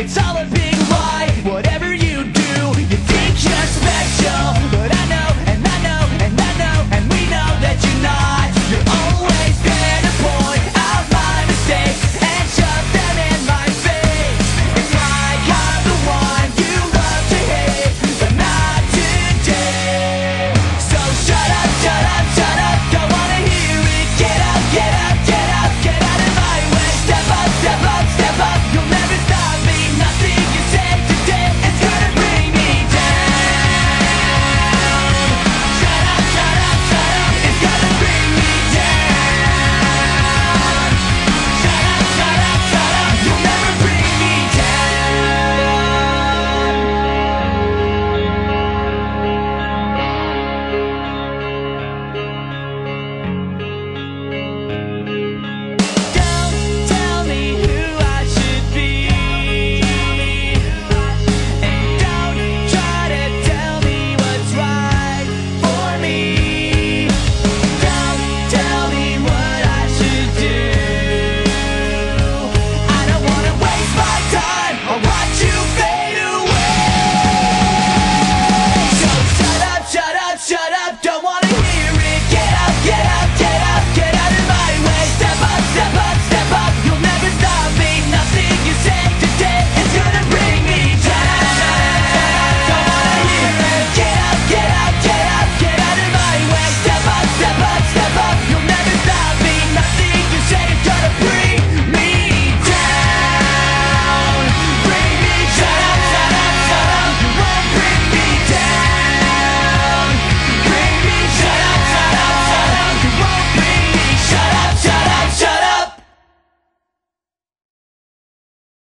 It's all